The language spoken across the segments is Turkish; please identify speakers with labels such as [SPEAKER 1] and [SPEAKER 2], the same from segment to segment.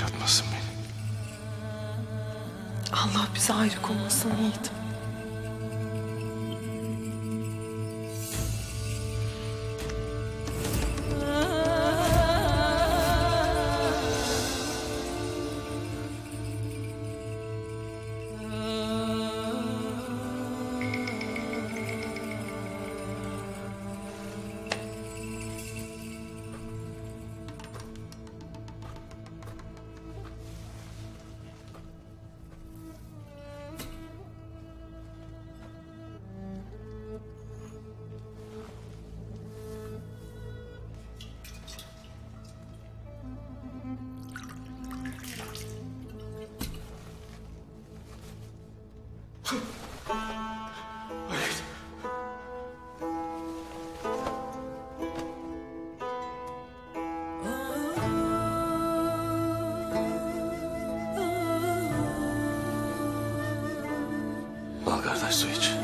[SPEAKER 1] yaşatmasın beni.
[SPEAKER 2] Allah bize ayrı olmasın Yiğit.
[SPEAKER 3] Al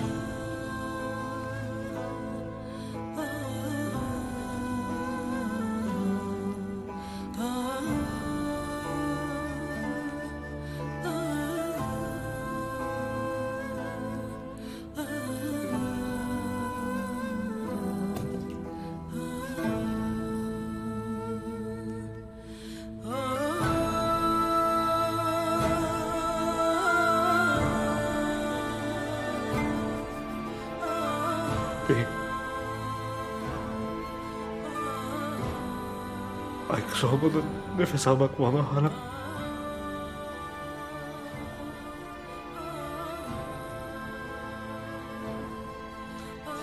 [SPEAKER 4] Olmadan nefes almak bana haram.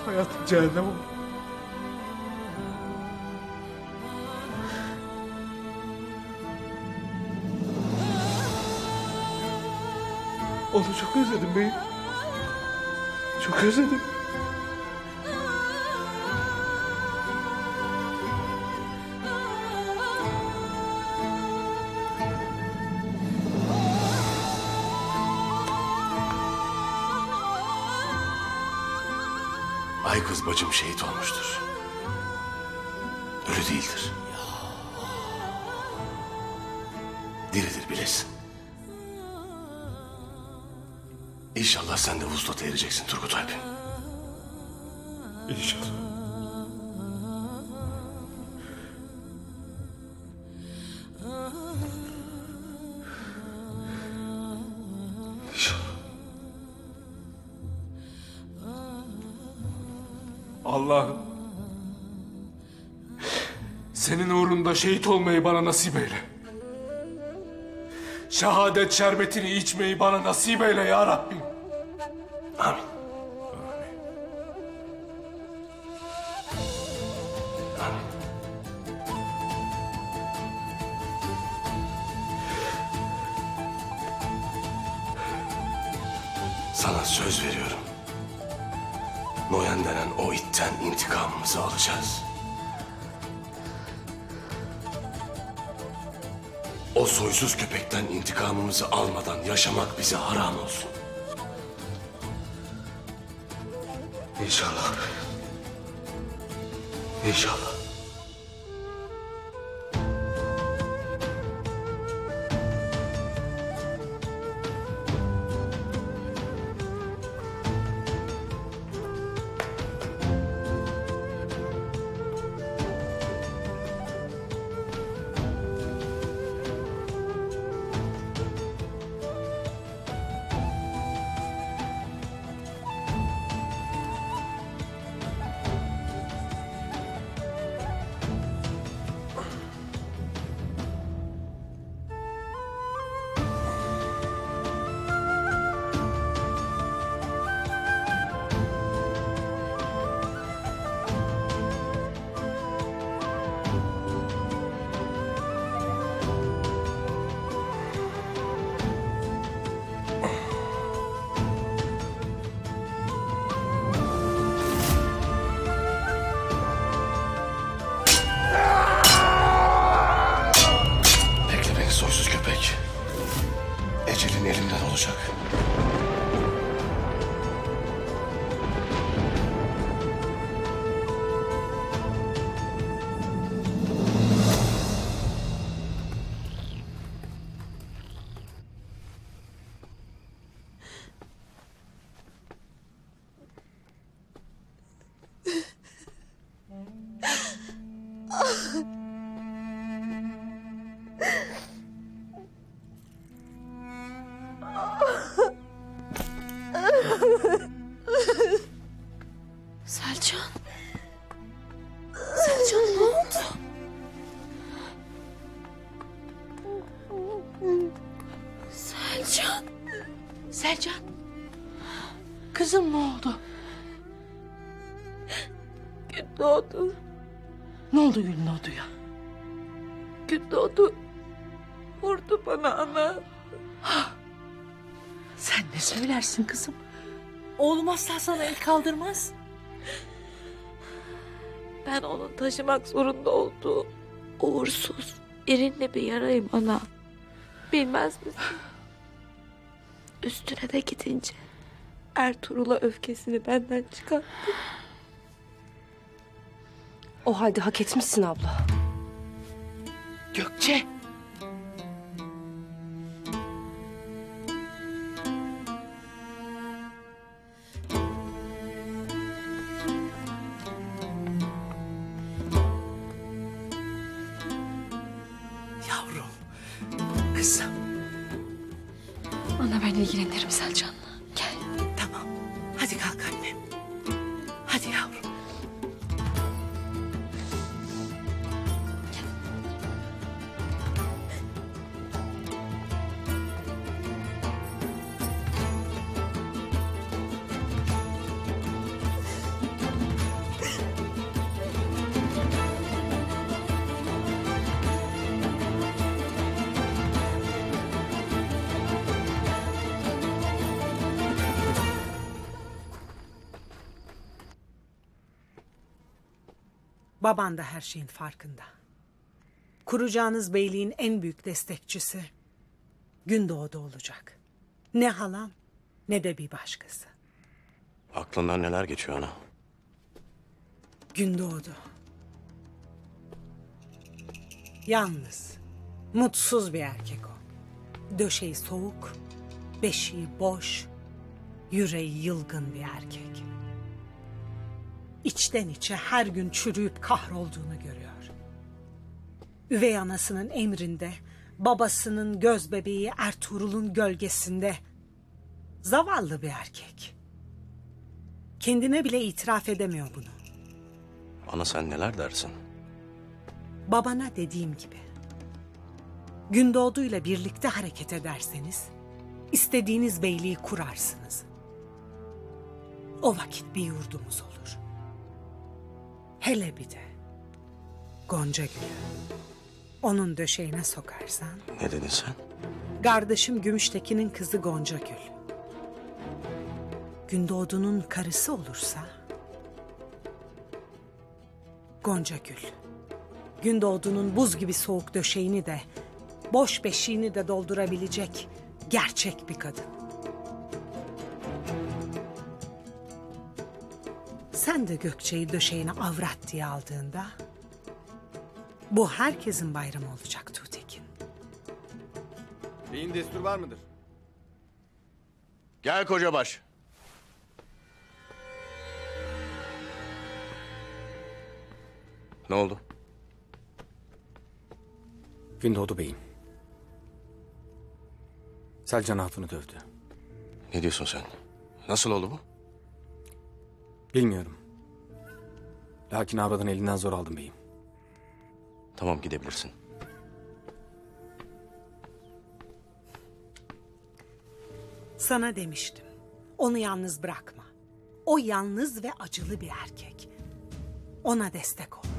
[SPEAKER 4] Hayatım cehennem oldu. Onu çok özledim beyim. Çok özledim.
[SPEAKER 3] Bacım şehit olmuştur. Ölü değildir. Diridir bilesin. İnşallah sen de vuslata ereceksin Turgut Alp'im.
[SPEAKER 1] Şehit olmayı bana nasip eyle. Şehadet şerbetini içmeyi bana nasip eyle ya Rabbim.
[SPEAKER 3] Amin. Sana söz veriyorum. Noyan denen o itten intikamımızı alacağız. O soysuz köpekten intikamımızı almadan yaşamak bize haram olsun.
[SPEAKER 4] İnşallah. İnşallah.
[SPEAKER 5] Doğdu.
[SPEAKER 6] Ne oldu Gülün Odu'ya?
[SPEAKER 5] Gün doğdu. Vurdu bana ana.
[SPEAKER 6] Sen ne söylersin kızım? Oğlum asla sana el kaldırmaz.
[SPEAKER 5] Ben onun taşımak zorunda olduğu uğursuz, irinli bir yarayım ana. Bilmez misin? Üstüne de gidince Ertuğrul'a öfkesini benden çıkarttı.
[SPEAKER 7] O halde hak etmişsin abla.
[SPEAKER 6] Gökçe.
[SPEAKER 8] Baban da her şeyin farkında. Kuracağınız beyliğin en büyük destekçisi Gündoğdu olacak. Ne halam ne de bir başkası.
[SPEAKER 9] Aklından neler geçiyor ana?
[SPEAKER 8] Gündoğdu. Yalnız, mutsuz bir erkek o. Döşeği soğuk, beşiği boş, yüreği yılgın bir erkek. İçten içe her gün çürüyüp kahrolduğunu görüyor. Üvey anasının emrinde, babasının göz bebeği Ertuğrul'un gölgesinde. Zavallı bir erkek. Kendine bile itiraf edemiyor bunu.
[SPEAKER 9] Ana sen neler dersin?
[SPEAKER 8] Babana dediğim gibi. Gündoğdu'yla birlikte hareket ederseniz istediğiniz beyliği kurarsınız. O vakit bir yurdumuz olur. Hele bir de Gonca Gül'ü onun döşeğine sokarsan
[SPEAKER 9] Ne dedin sen?
[SPEAKER 8] kardeşim Gümüştekin'in kızı Gonca Gül. Gündoğdu'nun karısı olursa Gonca Gül. Gündoğdu'nun buz gibi soğuk döşeğini de boş beşiğini de doldurabilecek gerçek bir kadın. Sen de Gökçe'yi döşeğine avrat diye aldığında bu herkesin bayramı olacak Tuğtekin.
[SPEAKER 10] Beyin destur var mıdır?
[SPEAKER 9] Gel kocabaş. Ne oldu?
[SPEAKER 10] Gündoğdu Bey'im. Selcan Hatun'u dövdü.
[SPEAKER 9] Ne diyorsun sen? Nasıl oldu bu?
[SPEAKER 10] Bilmiyorum. Lakin avradın elinden zor aldım beyim.
[SPEAKER 9] Tamam gidebilirsin.
[SPEAKER 8] Sana demiştim. Onu yalnız bırakma. O yalnız ve acılı bir erkek. Ona destek ol.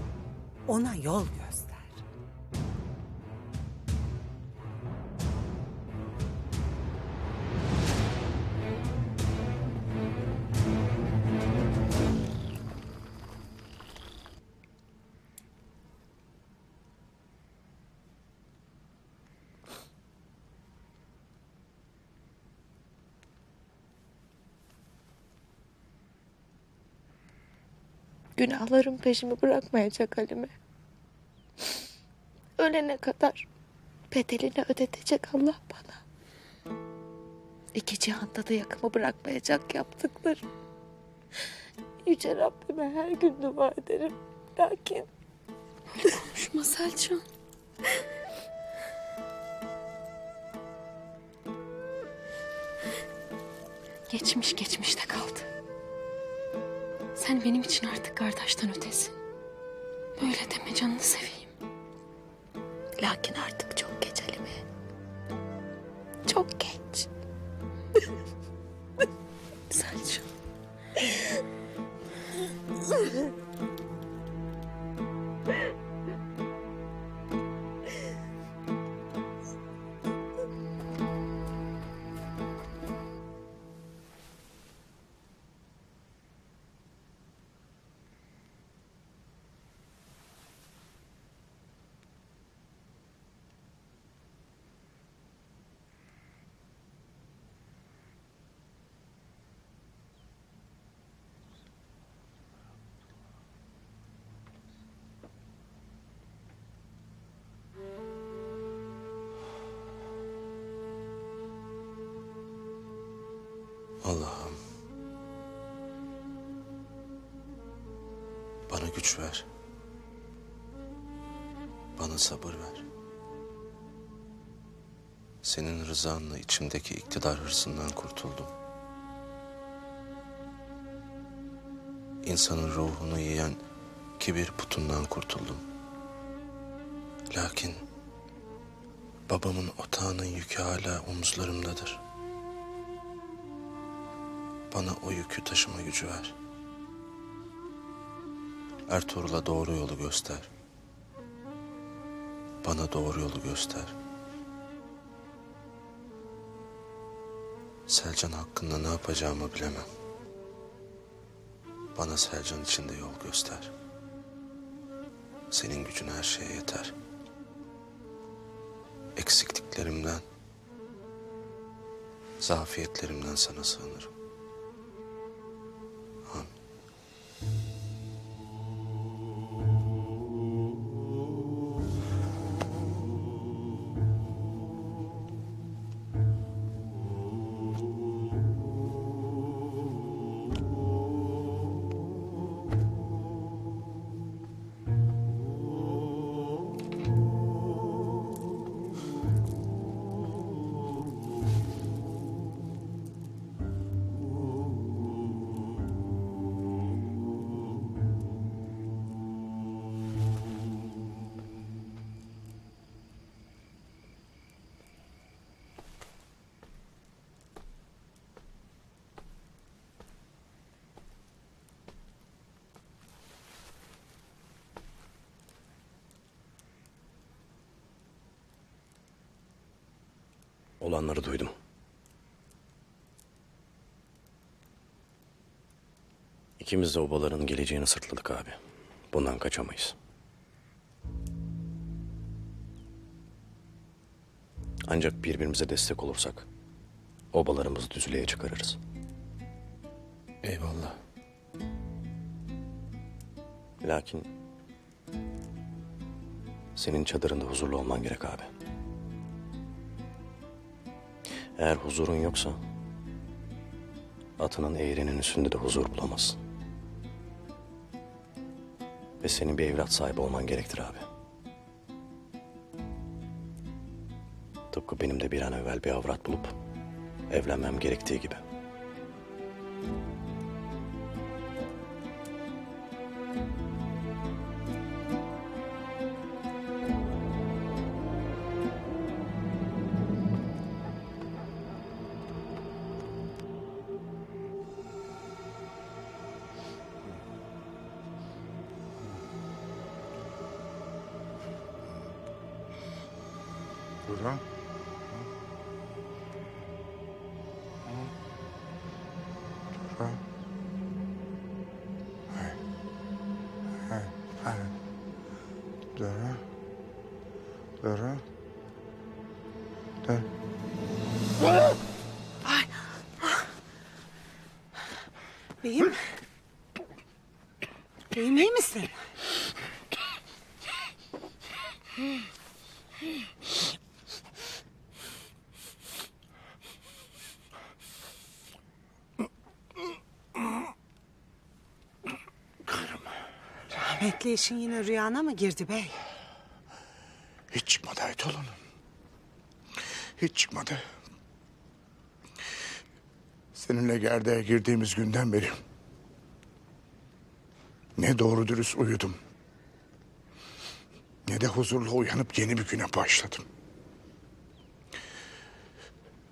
[SPEAKER 8] Ona yol göster.
[SPEAKER 5] Günahlarım peşimi bırakmayacak Halime. Ölene kadar bedelini ödetecek Allah bana. İki cihanda da yakımı bırakmayacak yaptıklarım. Yüce Rabbime her gün dua ederim. Lakin
[SPEAKER 7] Konuşma Selcan. Geçmiş geçmişte kaldı. Sen benim için artık kardeşten ötesin. Böyle deme canını seveyim.
[SPEAKER 5] Lakin artık çok geç Halime. Çok geç.
[SPEAKER 9] Allah'ım. Bana güç ver. Bana sabır ver. Senin rızanla içimdeki iktidar hırsından kurtuldum. İnsanın ruhunu yiyen kibir putundan kurtuldum. Lakin babamın otağının yükü hala omuzlarımdadır. Bana o yükü taşıma gücü ver. Ertuğrul'a doğru yolu göster. Bana doğru yolu göster. Selcan hakkında ne yapacağımı bilemem. Bana Selcan içinde yol göster. Senin gücün her şeye yeter. Eksikliklerimden, zafiyetlerimden sana sığınırım.
[SPEAKER 11] Olanları duydum. İkimiz de obaların geleceğini sırtladık abi. Bundan kaçamayız. Ancak birbirimize destek olursak obalarımızı düzlüğe çıkarırız.
[SPEAKER 9] Eyvallah.
[SPEAKER 11] Lakin senin çadırında huzurlu olman gerek abi. Eğer huzurun yoksa atının eğrinin üstünde de huzur bulamazsın. Ve senin bir evlat sahibi olman gerektir abi. Tıpkı benim de bir an evvel bir avrat bulup evlenmem gerektiği gibi.
[SPEAKER 8] Rahmetli işin yine rüyana mı girdi bey?
[SPEAKER 12] Hiç çıkmadı Aytolun. Hiç çıkmadı. Seninle gerdeğe girdiğimiz günden beri Ne doğru dürüst uyudum. Ne de huzurla uyanıp yeni bir güne başladım.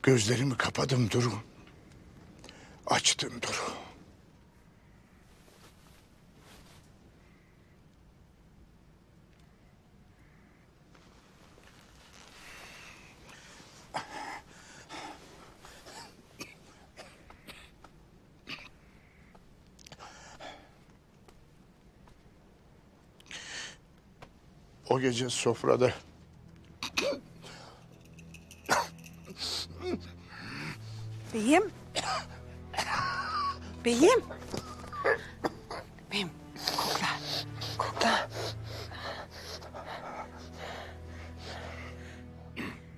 [SPEAKER 12] Gözlerimi kapadım Duru. Açtım Duru. O gece sofrada
[SPEAKER 8] Beyim. Beyim. Beyim kokla. Kokla.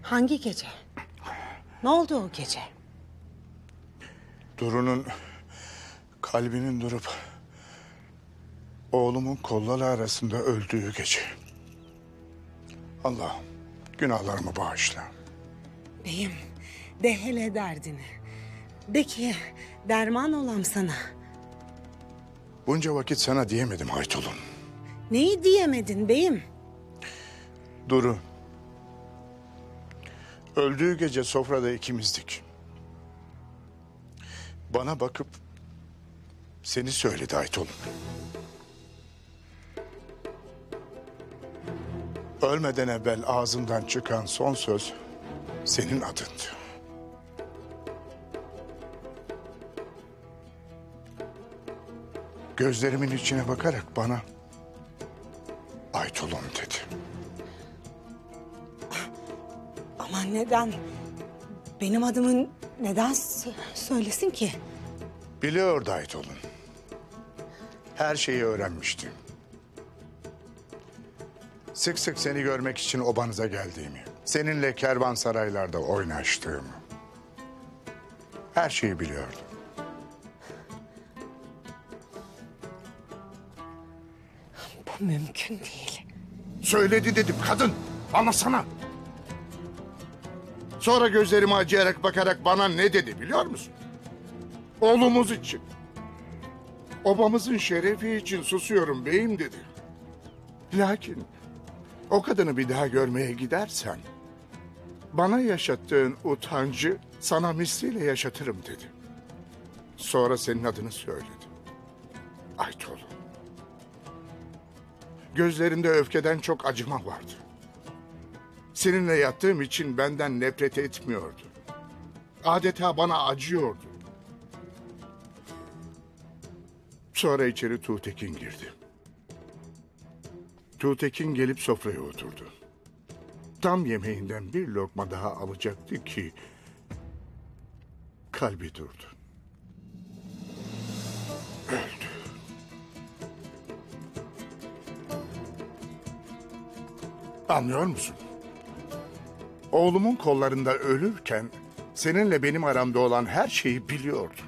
[SPEAKER 8] Hangi gece? Ne oldu o gece?
[SPEAKER 12] Duru'nun kalbinin durup oğlumun kolları arasında öldüğü gece. Allah'ım günahlarımı bağışla.
[SPEAKER 8] Beyim de hele derdini. De ki derman olam sana.
[SPEAKER 12] Bunca vakit sana diyemedim Haytolun.
[SPEAKER 8] Neyi diyemedin beyim?
[SPEAKER 12] Duru. Öldüğü gece sofrada ikimizdik. Bana bakıp seni söyledi Aytolun. Ölmeden evvel ağzımdan çıkan son söz senin adındı. Gözlerimin içine bakarak bana Aytolun dedi.
[SPEAKER 8] Ama neden? Benim adımı neden sö- söylesin ki?
[SPEAKER 12] Biliyordu Aytolun. Her şeyi öğrenmişti. Sık sık seni görmek için obanıza geldiğimi, seninle kervansaraylarda oynaştığımı. Her şeyi biliyordu.
[SPEAKER 8] Bu mümkün değil.
[SPEAKER 12] Söyledi dedim kadın. Anlasana. Sonra gözlerimi acıyarak bakarak bana ne dedi biliyor musun? Oğlumuz için. Obamızın şerefi için susuyorum beyim dedi. Lakin o kadını bir daha görmeye gidersen bana yaşattığın utancı sana misliyle yaşatırım dedi. Sonra senin adını söyledi. Aytol. Gözlerinde öfkeden çok acıma vardı. Seninle yattığım için benden nefret etmiyordu. Adeta bana acıyordu. Sonra içeri Tuğtekin girdi. Tuğtekin gelip sofraya oturdu. Tam yemeğinden bir lokma daha alacaktı ki kalbi durdu. Öldü. Anlıyor musun? Oğlumun kollarında ölürken seninle benim aramda olan her şeyi biliyordu.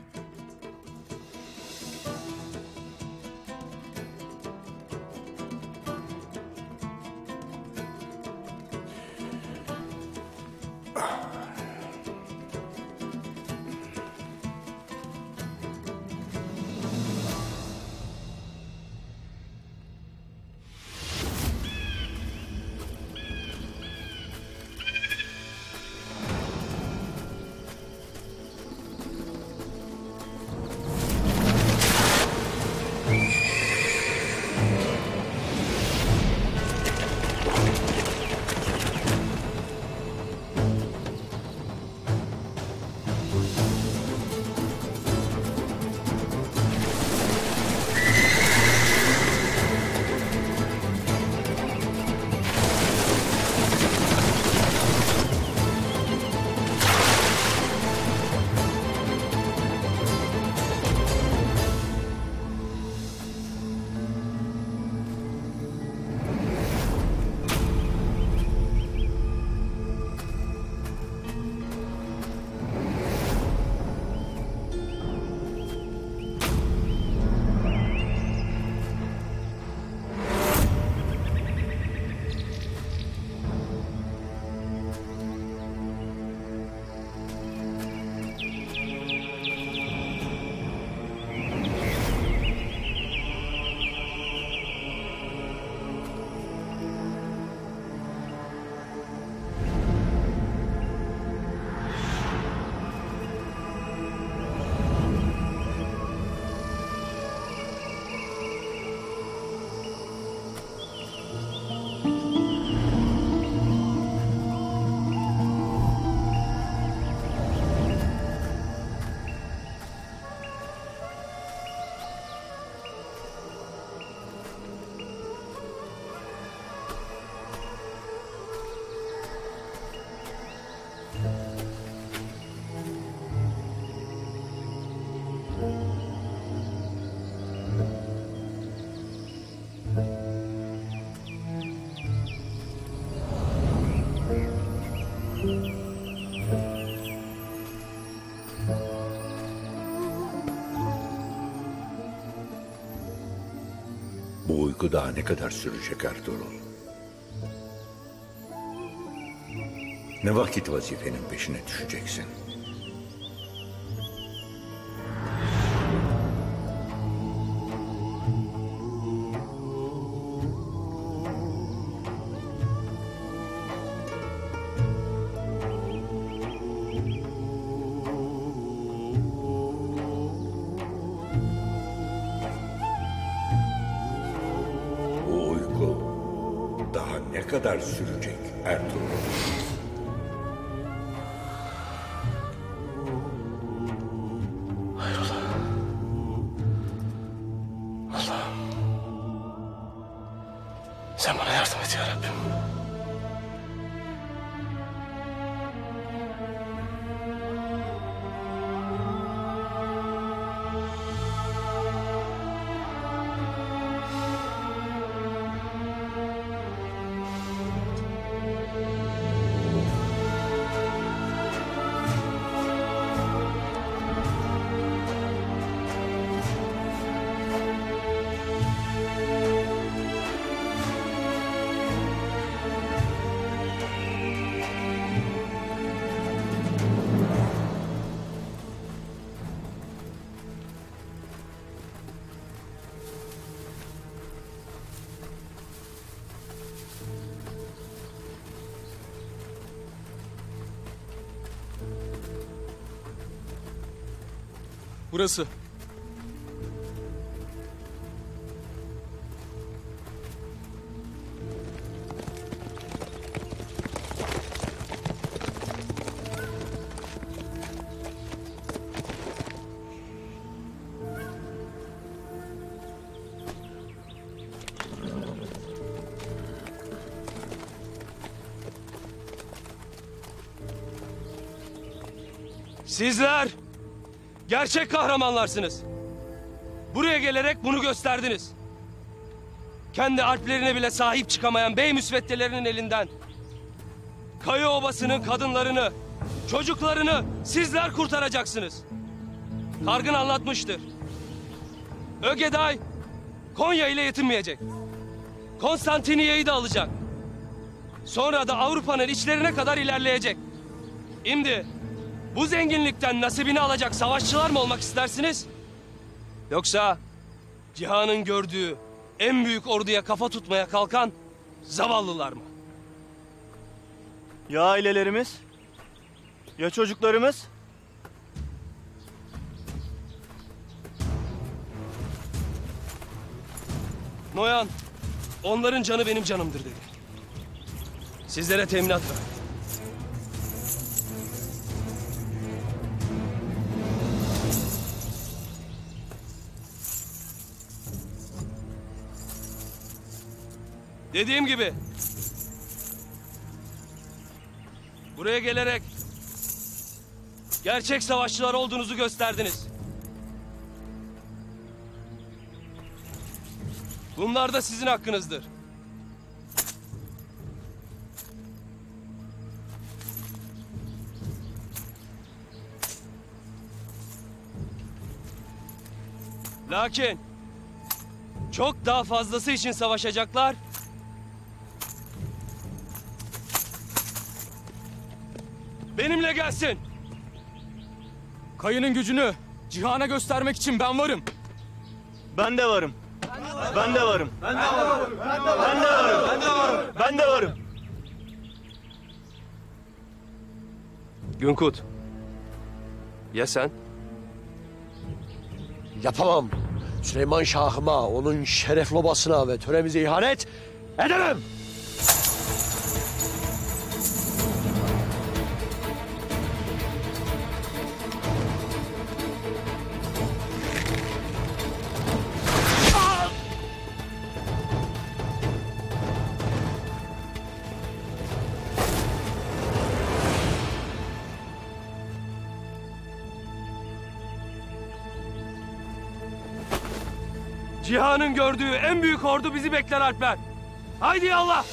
[SPEAKER 13] Uyku daha ne kadar sürecek Ertuğrul? Ne vakit vazifenin peşine düşeceksin? Kadar sürecek Ertuğrul?
[SPEAKER 10] Burası.
[SPEAKER 14] Sizler gerçek kahramanlarsınız. Buraya gelerek bunu gösterdiniz. Kendi alplerine bile sahip çıkamayan bey müsveddelerinin elinden Kayı Obası'nın kadınlarını, çocuklarını sizler kurtaracaksınız. Kargın anlatmıştır. Ögeday Konya ile yetinmeyecek. Konstantiniyye'yi de alacak. Sonra da Avrupa'nın içlerine kadar ilerleyecek. Şimdi bu zenginlikten nasibini alacak savaşçılar mı olmak istersiniz? Yoksa cihanın gördüğü en büyük orduya kafa tutmaya kalkan zavallılar mı?
[SPEAKER 15] Ya ailelerimiz? Ya çocuklarımız?
[SPEAKER 14] Noyan, onların canı benim canımdır dedi. Sizlere teminat ver. Dediğim gibi buraya gelerek gerçek savaşçılar olduğunuzu gösterdiniz. Bunlar da sizin hakkınızdır. Lakin çok daha fazlası için savaşacaklar.
[SPEAKER 10] Kayının gücünü cihana göstermek için ben varım.
[SPEAKER 15] Ben de varım. Ben de varım. Ben de varım. Ben de varım. Ben de varım. Ben de varım.
[SPEAKER 14] Günkut. Ya sen?
[SPEAKER 9] Yapamam. Süleyman Şah'ıma, onun şerefli obasına ve töremize ihanet edemem.
[SPEAKER 14] Cihanın gördüğü en büyük ordu bizi bekler Alpler. Haydi Allah!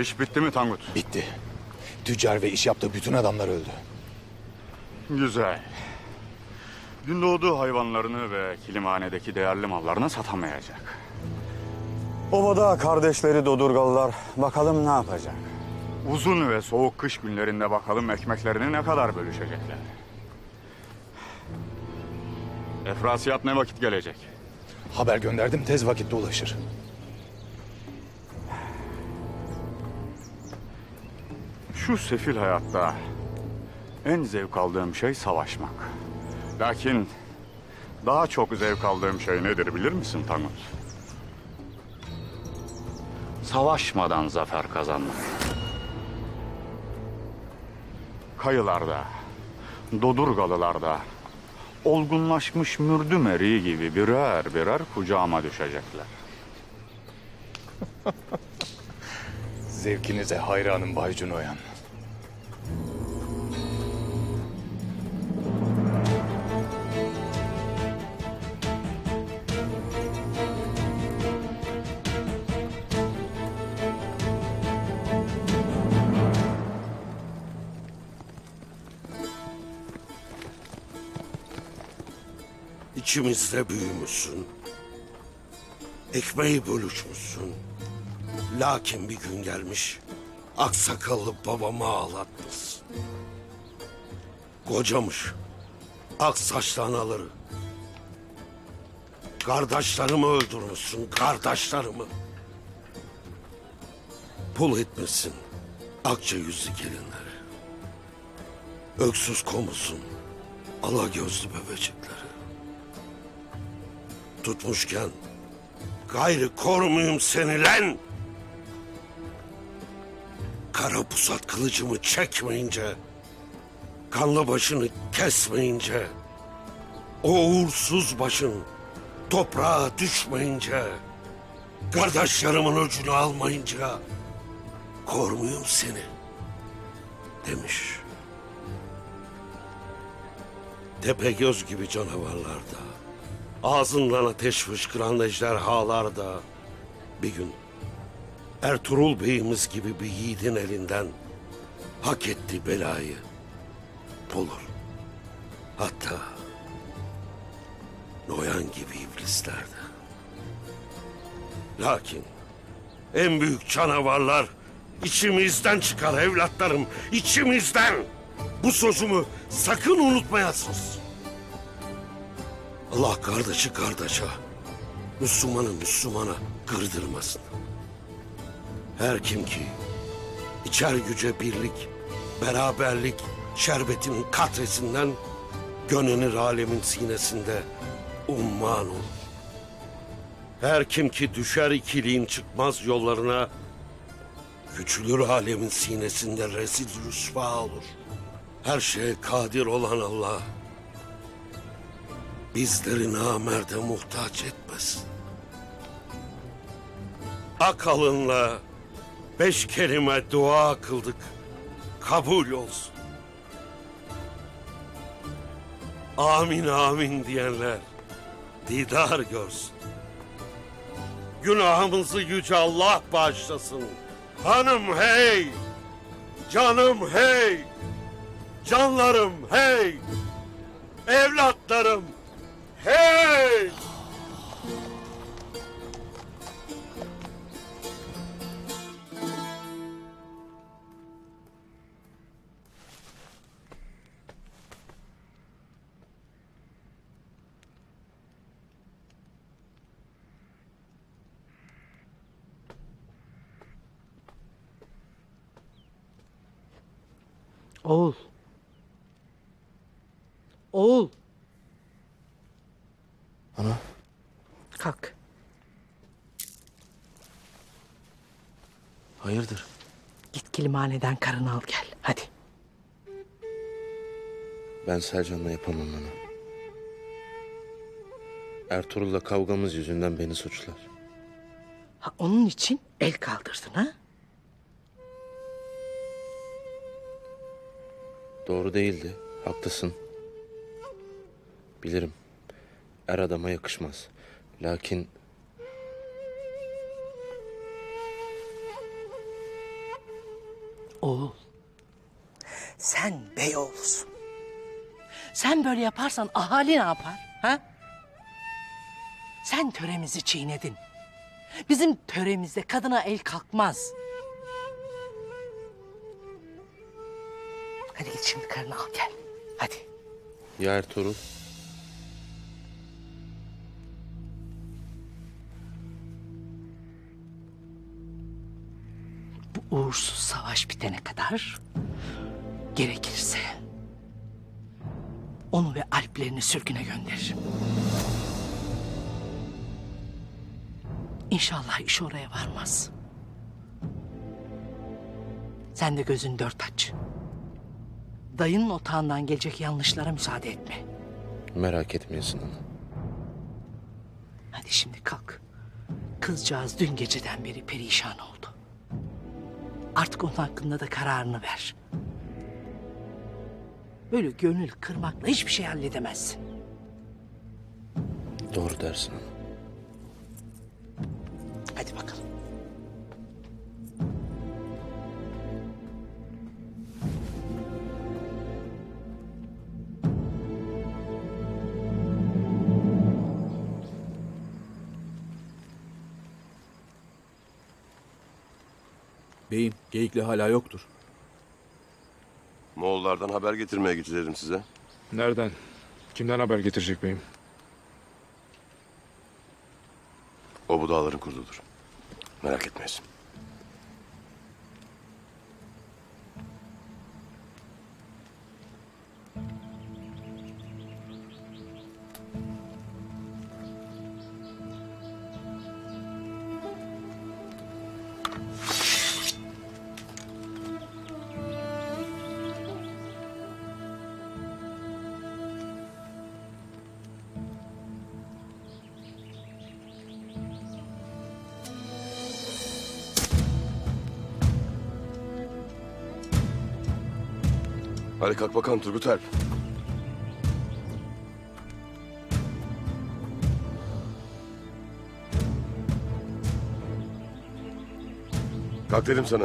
[SPEAKER 16] İş bitti mi Tangut?
[SPEAKER 17] Bitti. Tüccar ve iş yaptığı bütün adamlar öldü.
[SPEAKER 16] Güzel. Gündoğdu hayvanlarını ve kilimhanedeki değerli mallarını satamayacak.
[SPEAKER 18] Ovada kardeşleri Dodurgalılar bakalım ne yapacak?
[SPEAKER 16] Uzun ve soğuk kış günlerinde bakalım ekmeklerini ne kadar bölüşecekler. Efrasiyat ne vakit gelecek?
[SPEAKER 17] Haber gönderdim tez vakitte ulaşır.
[SPEAKER 16] Şu sefil hayatta en zevk aldığım şey savaşmak. Lakin daha çok zevk aldığım şey nedir bilir misin Tangut? Savaşmadan zafer kazanmak. Kayılarda, Dodurgalılarda olgunlaşmış mürdüm eriği gibi birer birer kucağıma düşecekler.
[SPEAKER 17] Zevkinize hayranım Baycun Oyan.
[SPEAKER 19] İçimizde büyümüşsün. Ekmeği bölüşmüşsün. Lakin bir gün gelmiş, aksakallı babamı ağlatmışsın. Kocamış, ak saçlı anaları. Kardeşlerimi öldürmüşsün, kardeşlerimi. Pul etmişsin, akça yüzlü gelinleri. Öksüz komusun, ala gözlü bebecikleri. Tutmuşken gayrı korumuyum seni lan. Kara pusat kılıcımı çekmeyince, kanlı başını kesmeyince, o uğursuz başın toprağa düşmeyince, kardeşlerimin öcünü almayınca, korumuyum seni demiş. Tepegöz gibi canavarlarda, ağzından ateş fışkıran ejderhalarda bir gün Ertuğrul Bey'imiz gibi bir yiğidin elinden hak etti belayı bulur. Hatta Noyan gibi iblislerde. Lakin en büyük canavarlar içimizden çıkar evlatlarım, içimizden. Bu sözümü sakın unutmayasınız. Allah kardeşi kardeşe, Müslümanı Müslümana kırdırmasın. Her kim ki içer güce birlik, beraberlik şerbetinin katresinden gönenir alemin sinesinde umman olur. Her kim ki düşer ikiliğin çıkmaz yollarına, küçülür alemin sinesinde rezil rüsva olur. Her şeye kadir olan Allah, bizleri namerde muhtaç etmesin. Akalınla beş kelime dua kıldık, kabul olsun. Amin amin diyenler didar görsün. Günahımızı yüce Allah bağışlasın. Hanım hey, canım hey, canlarım hey, evlatlarım hey.
[SPEAKER 8] Oğul. Oğul.
[SPEAKER 17] Ana.
[SPEAKER 8] Kalk.
[SPEAKER 11] Hayırdır?
[SPEAKER 8] Git kilimhaneden karını al gel. Hadi.
[SPEAKER 11] Ben Selcan'la yapamam onu. Ertuğrul'la kavgamız yüzünden beni suçlar.
[SPEAKER 8] Ha, onun için el kaldırdın ha?
[SPEAKER 11] Doğru değildi. Haklısın. Bilirim. Er adama yakışmaz. Lakin
[SPEAKER 6] Oğul. Sen bey oğlusun. Sen böyle yaparsan ahali ne yapar? Ha? Sen töremizi çiğnedin. Bizim töremizde kadına el kalkmaz. Hadi git şimdi karını al gel. Hadi.
[SPEAKER 11] Ya Ertuğrul?
[SPEAKER 6] Uğursuz savaş bitene kadar gerekirse onu ve alplerini sürgüne gönderirim. İnşallah iş oraya varmaz. Sen de gözün dört aç. Dayının otağından gelecek yanlışlara müsaade etme.
[SPEAKER 11] Merak etmeyesin ana.
[SPEAKER 6] Hadi şimdi kalk. Kızcağız dün geceden beri perişan oldu. Artık onun hakkında da kararını ver. Böyle gönül kırmakla hiçbir şey halledemezsin.
[SPEAKER 11] Doğru dersin.
[SPEAKER 6] Hadi bakalım.
[SPEAKER 20] Geyikli hala yoktur.
[SPEAKER 3] Moğollardan haber getirmeye gideceğim size.
[SPEAKER 1] Nereden? Kimden haber getirecek beyim?
[SPEAKER 3] O bu dağların kurdudur. Merak etmeyesin. Kalk bakalım Turgut Alp. Kalk dedim sana.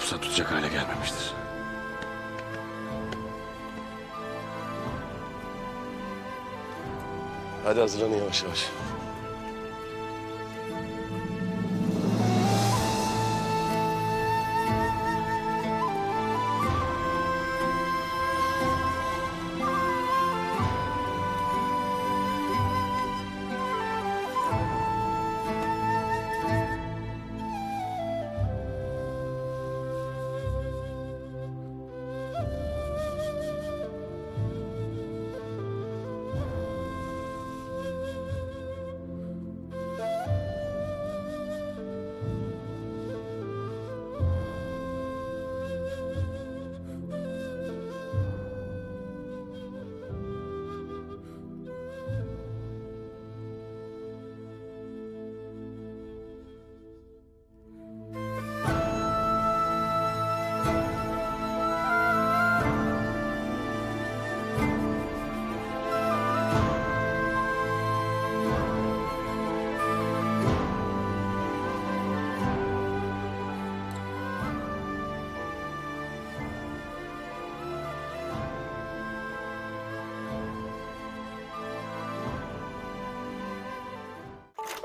[SPEAKER 3] Pusat tutacak hale gelmemiştir. Hadi hazırlanın yavaş yavaş.